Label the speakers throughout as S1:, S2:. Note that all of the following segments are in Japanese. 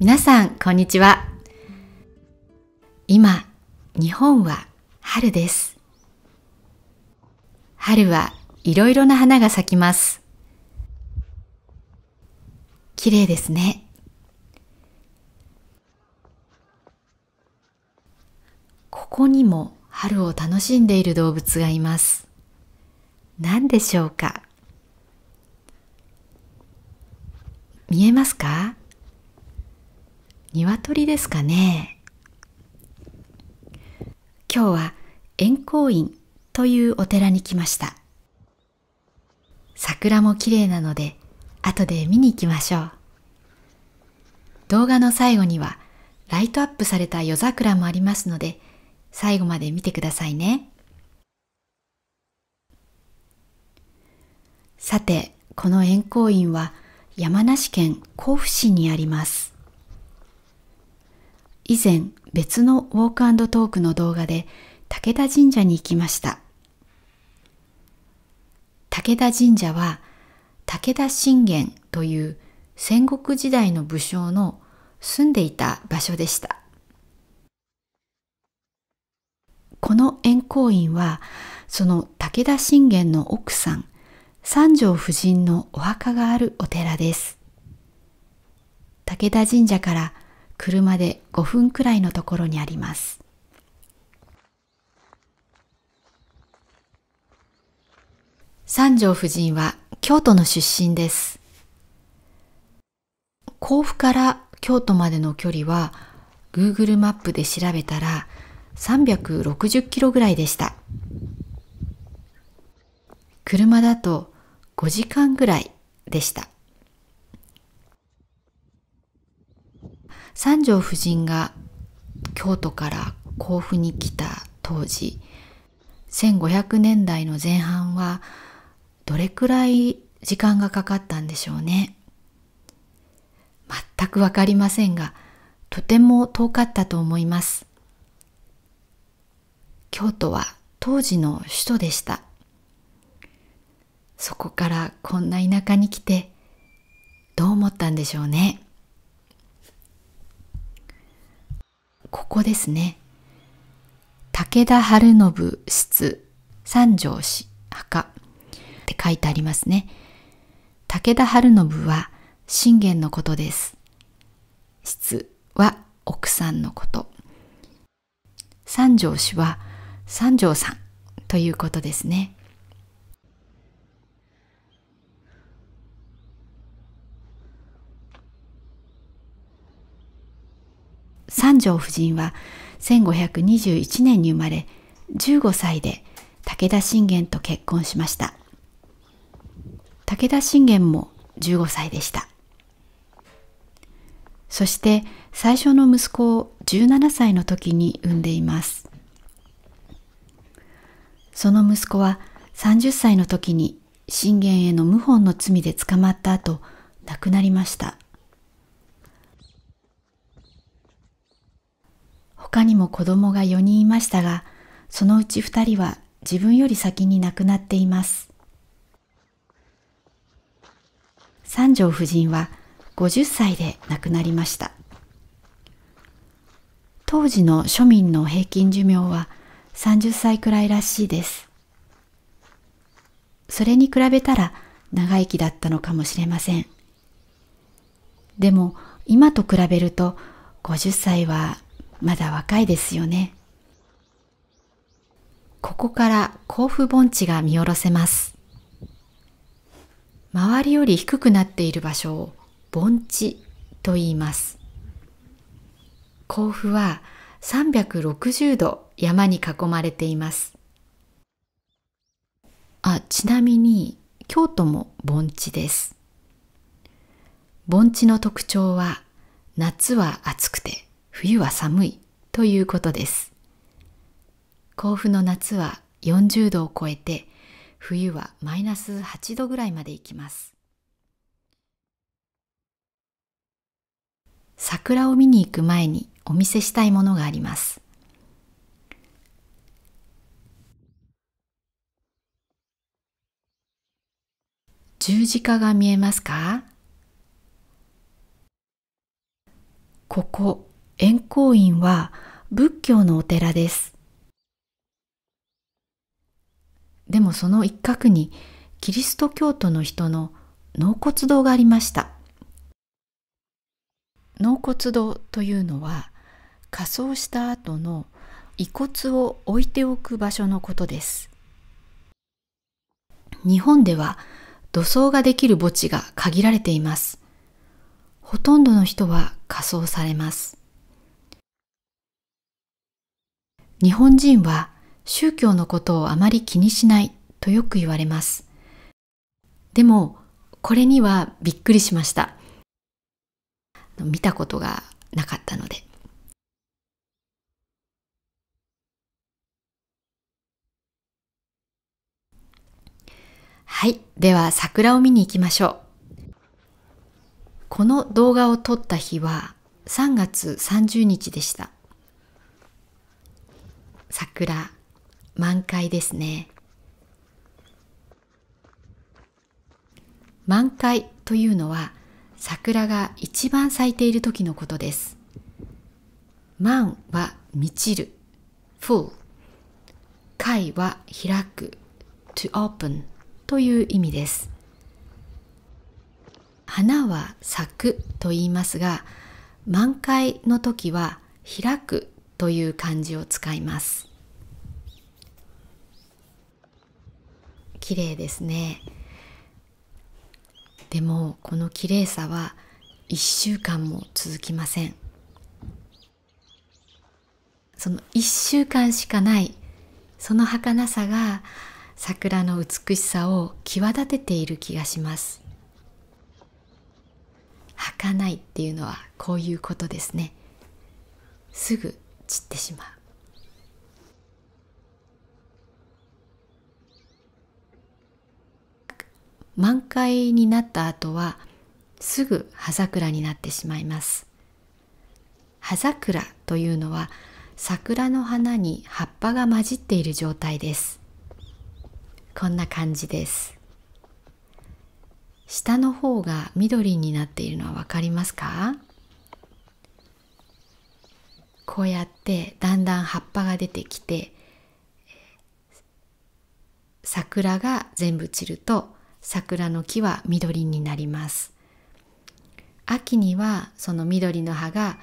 S1: 皆さん、こんにちは。今、日本は春です。春はいろいろな花が咲きます。綺麗ですね。ここにも春を楽しんでいる動物がいます。何でしょうか？見えますか？鶏ですかね今日は円光院というお寺に来ました。桜も綺麗なので後で見に行きましょう。動画の最後にはライトアップされた夜桜もありますので最後まで見てくださいね。さて、この円光院は山梨県甲府市にあります。以前別のウォークトークの動画で武田神社に行きました。武田神社は武田信玄という戦国時代の武将の住んでいた場所でした。この円光院はその武田信玄の奥さん三条夫人のお墓があるお寺です。武田神社から車で5分くらいのところにあります。三条夫人は京都の出身です。甲府から京都までの距離は Google マップで調べたら360キロぐらいでした。車だと5時間ぐらいでした。三条夫人が京都から甲府に来た当時1500年代の前半はどれくらい時間がかかったんでしょうね。全くわかりませんがとても遠かったと思います。京都は当時の首都でした。そこからこんな田舎に来てどう思ったんでしょうね。ここですね。武田晴信室三条氏墓って書いてありますね。武田晴信は信玄のことです。室は奥さんのこと。三条氏は三条さんということですね。三条夫人は1521年に生まれ15歳で武田信玄と結婚しました。武田信玄も15歳でした。そして最初の息子を17歳の時に産んでいます。その息子は30歳の時に信玄への謀反の罪で捕まった後亡くなりました。他にも子供が4人いましたが、そのうち2人は自分より先に亡くなっています。三条夫人は50歳で亡くなりました。当時の庶民の平均寿命は30歳くらいらしいです。それに比べたら長生きだったのかもしれません。でも今と比べると50歳はまだ若いですよね。ここから甲府盆地が見下ろせます。周りより低くなっている場所を盆地と言います。甲府は360度山に囲まれています。あ、ちなみに京都も盆地です。盆地の特徴は夏は暑くて冬は寒いということです。甲府の夏は40度を超えて冬はマイナス8度ぐらいまで行きます。桜を見に行く前にお見せしたいものがあります。十字架が見えますか？ここ、円光院は仏教のお寺です。でもその一角にキリスト教徒の人の納骨堂がありました。納骨堂というのは仮装した後の遺骨を置いておく場所のことです。日本では土葬ができる墓地が限られています。ほとんどの人は仮装されます。日本人は宗教のことをあまり気にしないとよく言われます。でも、これにはびっくりしました。見たことがなかったので。はい。では桜を見に行きましょう。この動画を撮った日は3月30日でした。桜、満開ですね。満開というのは桜が一番咲いている時のことです。満は満ちる、full。開は開く、to open という意味です。花は咲くと言いますが、満開の時は開くという漢字を使います。綺麗ですね。でもこの綺麗さは1週間も続きません。その1週間しかないその儚さが桜の美しさを際立てている気がします儚いっていうのはこういうことですねすぐ散ってしまう。満開になった後はすぐ葉桜になってしまいます。葉桜というのは桜の花に葉っぱが混じっている状態です。こんな感じです。下の方が緑になっているのは分かりますか？こうやってだんだん葉っぱが出てきて桜が全部散ると桜の木は緑になります。秋にはその緑の葉が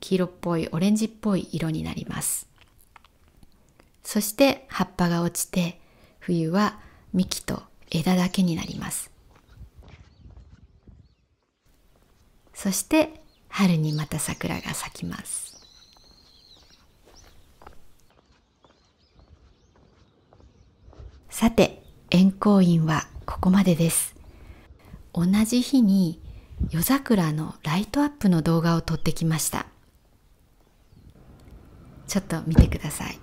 S1: 黄色っぽいオレンジっぽい色になります。そして葉っぱが落ちて冬は幹と枝だけになります。そして春にまた桜が咲きます。さて円光院はここまでです。同じ日に夜桜のライトアップの動画を撮ってきました。ちょっと見てください。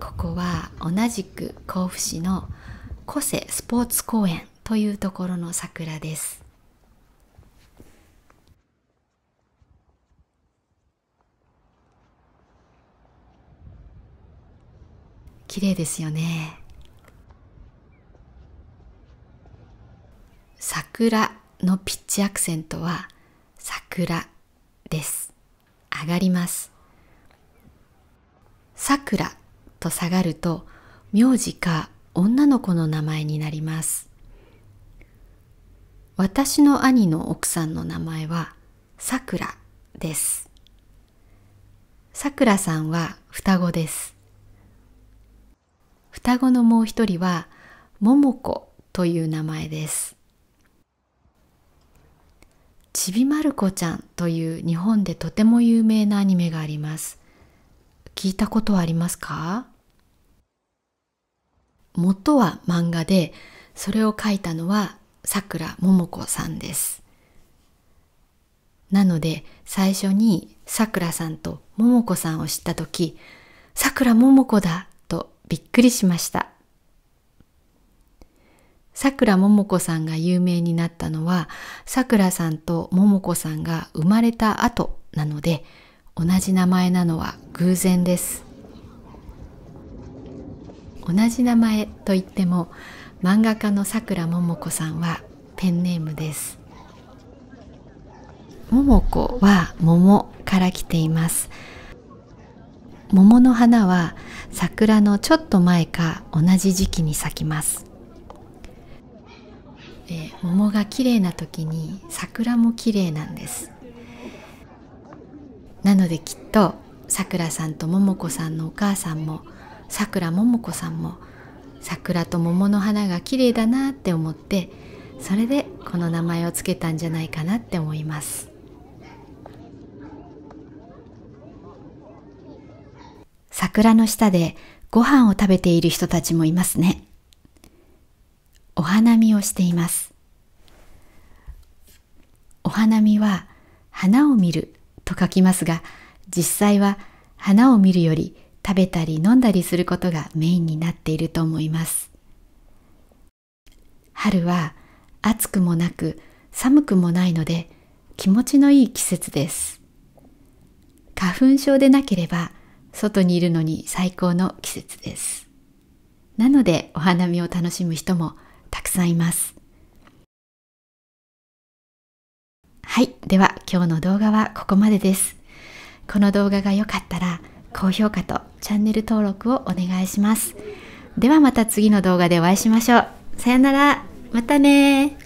S1: ここは同じく甲府市の古瀬スポーツ公園というところの桜です。綺麗ですよね桜のピッチアクセントは桜です上がります桜と下がると名字か女の子の名前になります。私の兄の奥さんの名前はさくらです。さくらさんは双子です。双子のもう一人はももこ」という名前です。ちびまる子ちゃんという日本でとても有名なアニメがあります。聞いたことはありますか？元は漫画で、それを書いたのはさくらももこさんです。なので最初にさくらさんとももこさんを知ったとき、さくらももこだびっくりしました。さくらももこさんが有名になったのは、さくらさんとももこさんが生まれた後なので、同じ名前なのは偶然です。同じ名前といっても漫画家のさくらももこさんはペンネームです桃子は桃から来ています桃の花は桜のちょっと前か同じ時期に咲きます、えー、桃が綺麗な時に桜も綺麗なんです。なのできっとさくらさんと桃子さんのお母さんもさくら桃子さんも桜と桃の花が綺麗だなって思ってそれでこの名前を付けたんじゃないかなって思います。桜の下でご飯を食べている人たちもいますね。お花見をしています。お花見は花を見ると書きますが実際は花を見るより食べたり飲んだりすることがメインになっていると思います。春は暑くもなく寒くもないので気持ちのいい季節です。花粉症でなければ外にいるのに最高の季節です。なのでお花見を楽しむ人もたくさんいます。はい。では今日の動画はここまでです。この動画が良かったら高評価とチャンネル登録をお願いします。ではまた次の動画でお会いしましょう。さよなら。またね